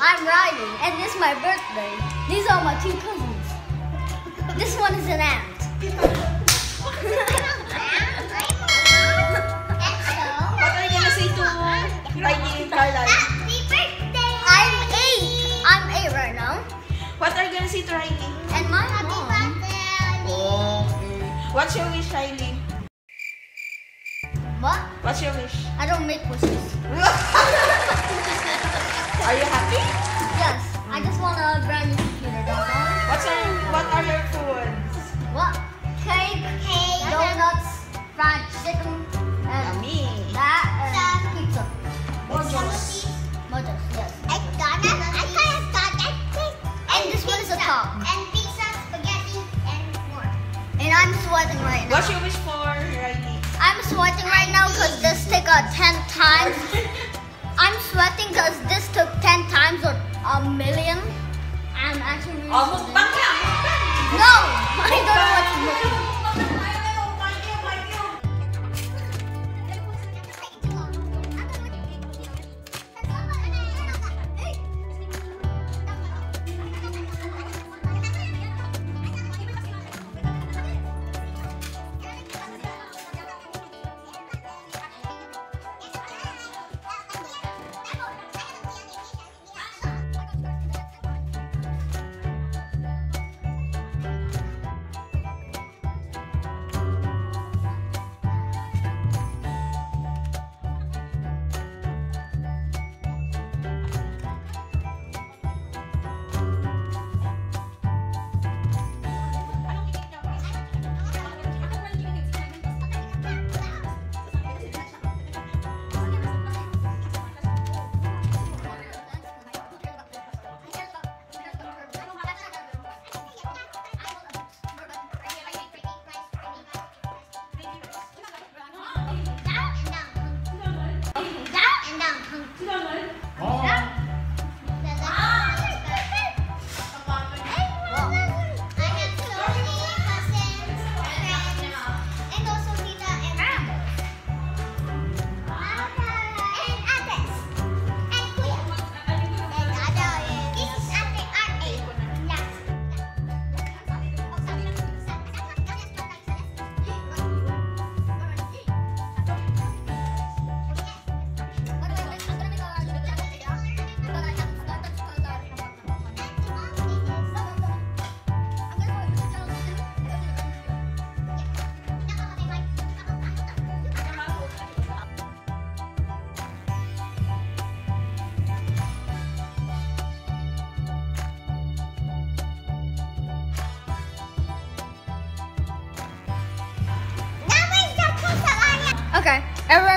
I'm Ryan, and this is my birthday. These are my two cousins. This one is an ant. what are you going to say to Riley Karlisle? Happy birthday! I'm eight. I'm eight right now. What are you going to say Riley? And my Happy birthday, oh. What's your wish, Riley? What? What's your wish? I don't make wishes. Are you happy? Yes, I just want a brand new computer. What's your, what are your foods? What? Cake, donuts, fried chicken, and Yummy. that and pizza. Mojos. Mojos, yes. I got it. I kind of got that thing. And this one is a top. And pizza, spaghetti, and more. And I'm sweating right now. What's your wish for, Riley? I'm sweating right now because this took uh, 10 times. 10 times or a million. I'm actually really Almost sweating. No! I don't know what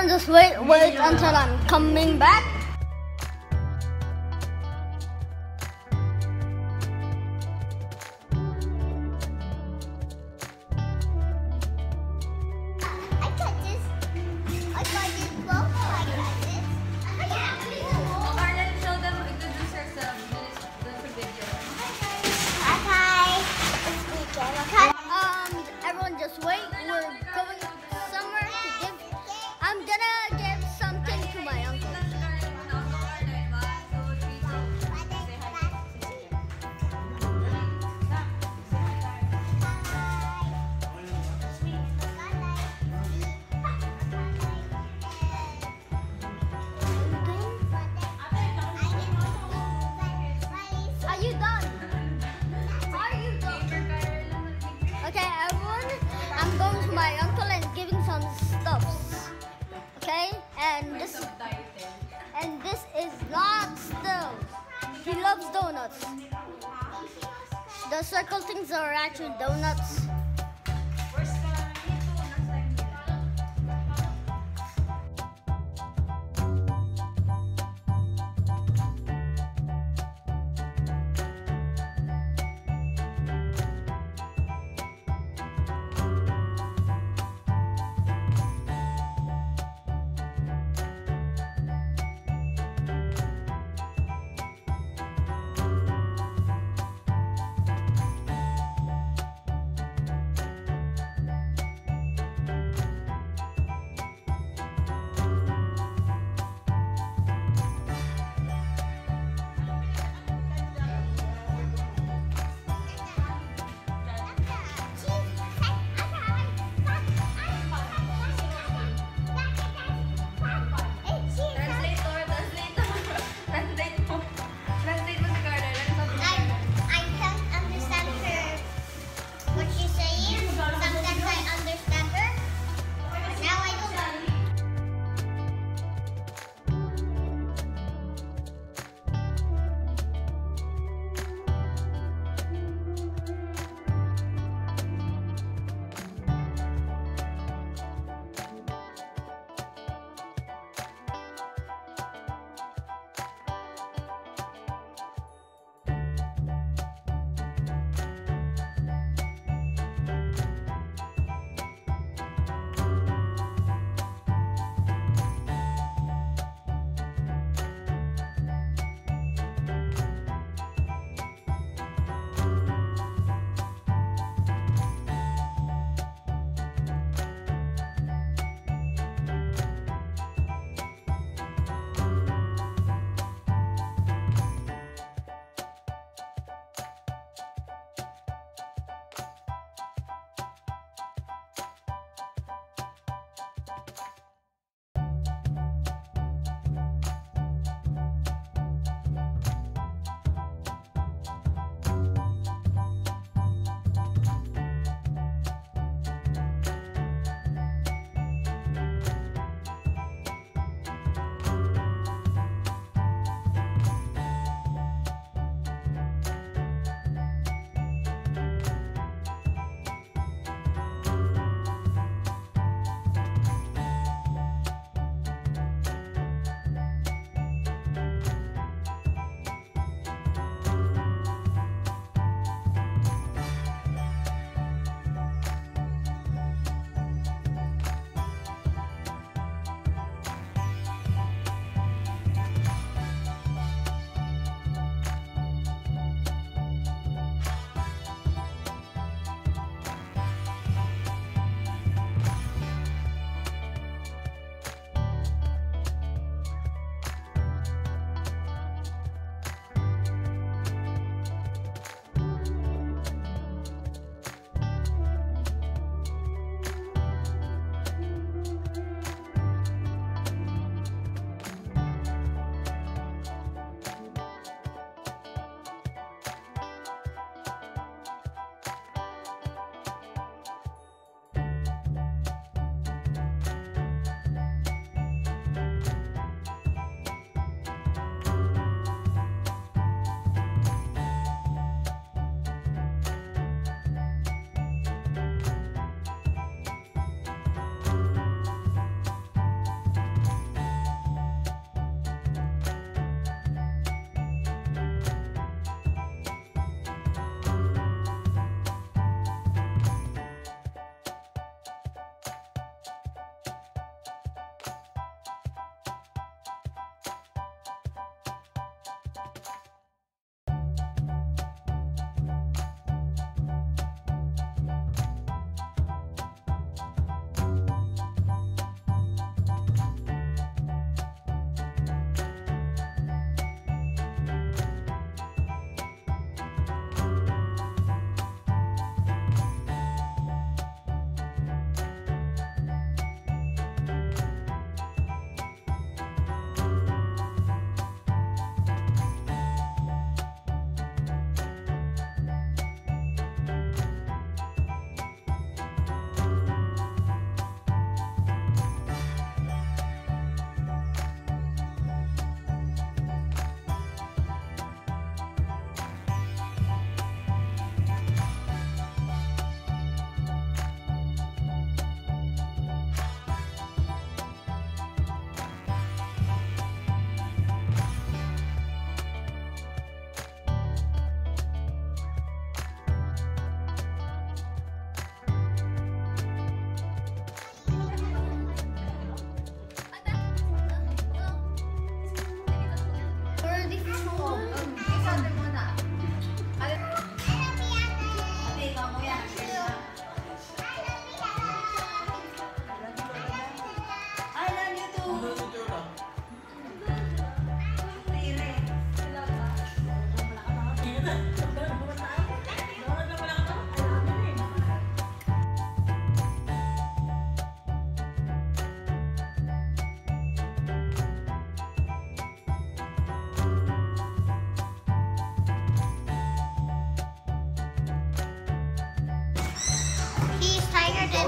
just wait, wait until I'm coming back. And this and this is not still. He loves donuts. The circle things are actually donuts.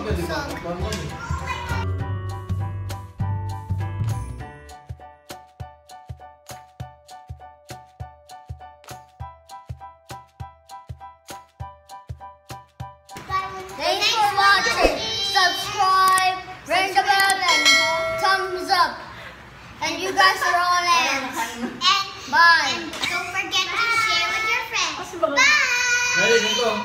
And some. Thanks for watching. Subscribe, ring the bell, and thumbs up. And you guys are all ants. And, Bye. and don't forget to share with your friends. Bye! Ready, ganito.